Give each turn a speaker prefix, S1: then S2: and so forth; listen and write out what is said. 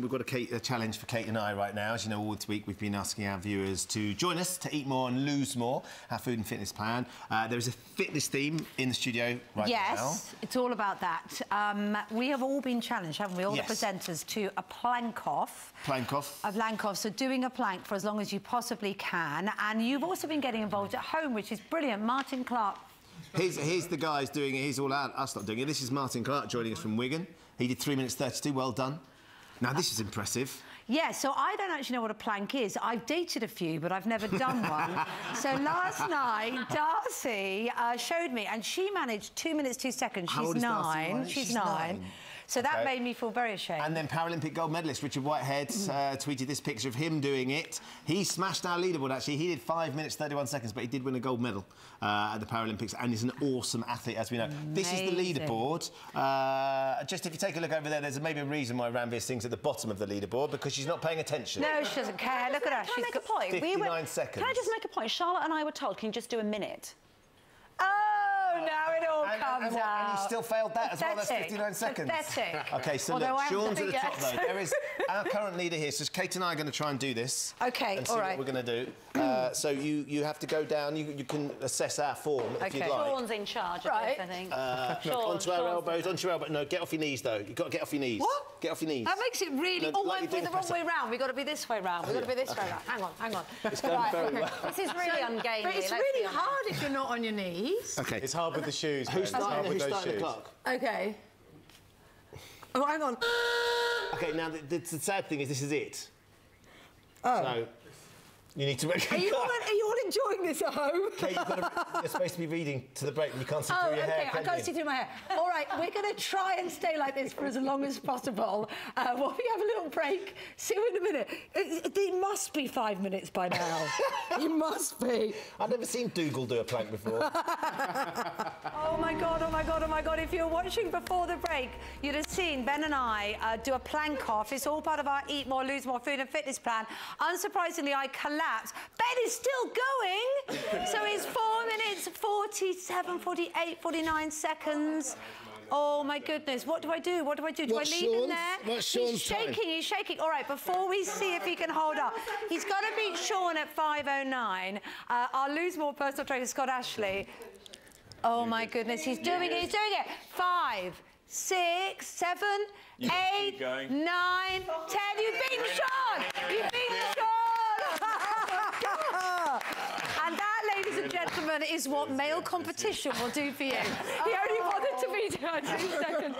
S1: We've got a, Kate, a, challenge for Kate and I right now. As you know, all this week we've been asking our viewers to join us to eat more and lose more, our food and fitness plan. Uh, there is a fitness theme in the studio right
S2: yes,
S1: now.
S2: Yes, it's all about that. Um, we have all been challenged, haven't we, all yes. the presenters, to a plank off.
S1: Plank off.
S2: A plank off, so doing a plank for as long as you possibly can. And you've also been getting involved at home, which is brilliant. Martin Clark
S1: Here's, here's, the guys doing it. He's all out. Us not doing it. This is Martin Clark joining us from Wigan. He did 3 minutes 32. Well done. Now, this is impressive.
S2: Yeah, so I don't actually know what a plank is. I've dated a few, but I've never done one. so last night, Darcy uh, showed me, and she managed two minutes, two seconds. She's nine. She's, She's, nine. nine. So that okay. made me feel very ashamed.
S1: And then Paralympic gold medalist Richard Whitehead mm. uh, tweeted this picture of him doing it. He smashed our leaderboard, actually. He did 5 minutes, 31 seconds, but he did win a gold medal uh, at the Paralympics and is an awesome athlete, as we know. Amazing. This is the leaderboard. Uh, just if you take a look over there, there's maybe a reason why Ranvir Singh's at the bottom of the leaderboard, because she's not paying attention.
S2: No, she doesn't care. Look at her.
S3: Can she's I make a point?
S1: 59 we were... seconds.
S3: Can I just make a point? Charlotte and I were told, can you just do a minute?
S2: Now it all and, comes and, and,
S1: out. And you still failed that Pathetic. as well. That's 59 seconds.
S2: Pathetic.
S1: OK, so
S2: Although
S1: look, Sean's at the top, though. There is our current leader here. So Kate and I are going to try and do this.
S2: OK,
S1: and see
S2: all right.
S1: what we're going to do. Uh, so you, you have to go down. You, you can assess our form okay. if you'd like.
S3: Sean's in charge right. of this, I think. Uh,
S1: Sean, onto our elbows, onto your elbows. No, get off your knees, though. You've got to get off your knees.
S2: What?
S1: Get off your knees.
S2: That makes it really... No, oh, like we're the wrong way round. We've got to be this way round. We've got to be this way round. Hang on, hang on.
S1: It's going very well.
S3: This is really ungainly.
S2: But it's really hard if you're not on your knees.
S1: OK.
S4: It's hard with the shoes.
S1: Who's starting, who's starting the clock?
S2: OK. Oh, hang on.
S1: OK, now, the, the, the sad thing is this is it. Oh. So, you need to make
S2: are you, all, are you all enjoying this at home?
S1: Kate, you're supposed to be reading to the break and you can't see
S2: oh,
S1: through your
S2: okay.
S1: hair,
S2: I can't you? see through my hair. All right, we're going to try and stay like this for as long as possible. Uh, while we have a little break, see you in a minute. It, it must be five minutes by now. it must be.
S1: I've never seen Dougal do a plank before.
S2: oh, my God, oh, my God, oh, my God. If you were watching before the break, you'd have seen Ben and I uh, do a plank off. It's all part of our Eat More, Lose More Food and Fitness plan. Unsurprisingly, I collapsed. Ben is still going. so it's four minutes, 47, 48, 49 seconds. Oh my goodness, what do I do? What do I do? Do
S1: What's
S2: I leave
S1: Sean's,
S2: him there?
S1: What's Sean's
S2: he's shaking,
S1: time?
S2: he's shaking. All right, before we see if he can hold up, he's got to beat Sean at 5.09. Uh, our lose more personal trainer, Scott Ashley. Oh my goodness, he's doing it, he's doing it. Five, six, seven, eight, nine, ten. You've beaten Sean! You've beaten Sean! Gentlemen, is what male competition will do for you. He only wanted to beat her two seconds.